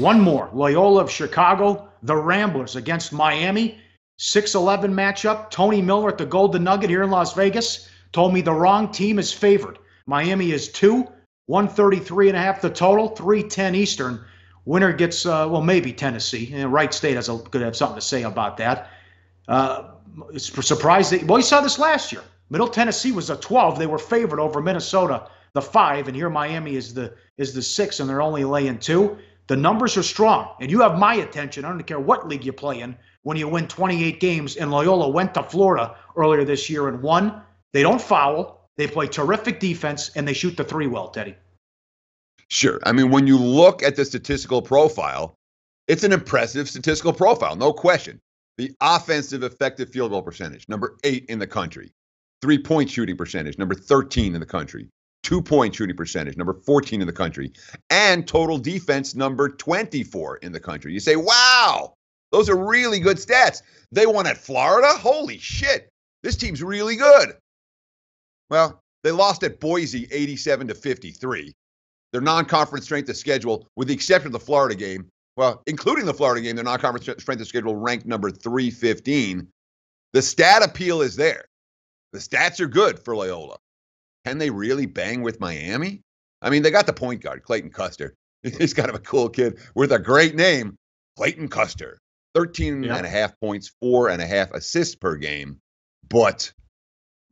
One more Loyola of Chicago, the Ramblers against Miami. 6 11 matchup. Tony Miller at the Golden Nugget here in Las Vegas told me the wrong team is favored. Miami is two, 133 and a half the total, 310 Eastern. Winner gets, uh, well, maybe Tennessee. And Wright State has a, could have something to say about that. Uh, surprised that, well, you saw this last year. Middle Tennessee was a 12. They were favored over Minnesota, the five, and here Miami is the is the six, and they're only laying two. The numbers are strong, and you have my attention. I don't care what league you play in. When you win 28 games, and Loyola went to Florida earlier this year and won, they don't foul. They play terrific defense, and they shoot the three well, Teddy. Sure. I mean, when you look at the statistical profile, it's an impressive statistical profile, no question. The offensive effective field goal percentage, number eight in the country. Three point shooting percentage, number 13 in the country. Two point shooting percentage, number 14 in the country. And total defense, number 24 in the country. You say, wow, those are really good stats. They won at Florida? Holy shit. This team's really good. Well, they lost at Boise 87 to 53. Their non conference strength of schedule, with the exception of the Florida game, well, including the Florida game, their non conference strength of schedule ranked number 315. The stat appeal is there. The stats are good for Loyola. Can they really bang with Miami? I mean, they got the point guard, Clayton Custer. He's kind of a cool kid with a great name, Clayton Custer. 13 yeah. and a half points, four and a half assists per game. But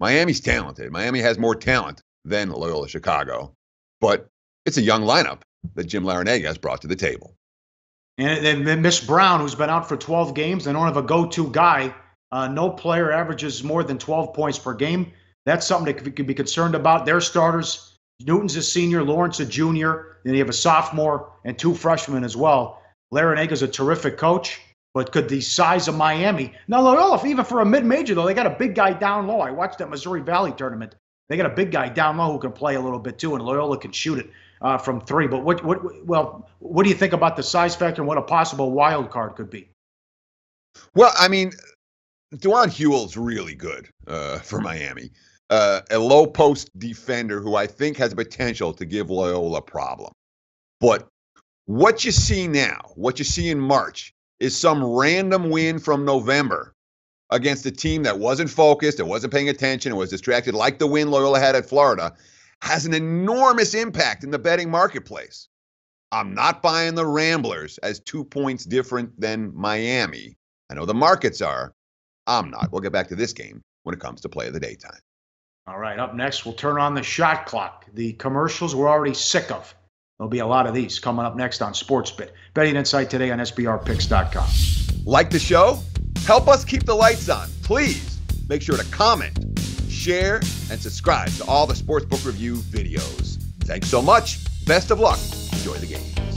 Miami's talented. Miami has more talent than Loyola Chicago. But it's a young lineup that Jim Larrañaga has brought to the table. And then Miss Brown, who's been out for 12 games, they don't have a go-to guy. Uh, no player averages more than 12 points per game. That's something that could be concerned about. Their starters, Newton's a senior, Lawrence a junior. Then you have a sophomore and two freshmen as well. Larrañaga's a terrific coach, but could the size of Miami now Loyola, even for a mid-major though, they got a big guy down low. I watched that Missouri Valley tournament. They got a big guy down low who can play a little bit too, and Loyola can shoot it uh, from three. But what, what, well, what do you think about the size factor and what a possible wild card could be? Well, I mean, Dewan Huell's really good uh, for Miami. Uh, a low post defender who I think has potential to give Loyola a problem. But what you see now, what you see in March, is some random win from November against a team that wasn't focused, that wasn't paying attention, it was distracted, like the win Loyola had at Florida has an enormous impact in the betting marketplace. I'm not buying the Ramblers as two points different than Miami. I know the markets are. I'm not. We'll get back to this game when it comes to play of the daytime. All right, up next, we'll turn on the shot clock. The commercials we're already sick of. There'll be a lot of these coming up next on SportsBit. Betting Insight today on SBRPicks.com. Like the show? Help us keep the lights on. Please make sure to comment share, and subscribe to all the Sportsbook Review videos. Thanks so much. Best of luck. Enjoy the game.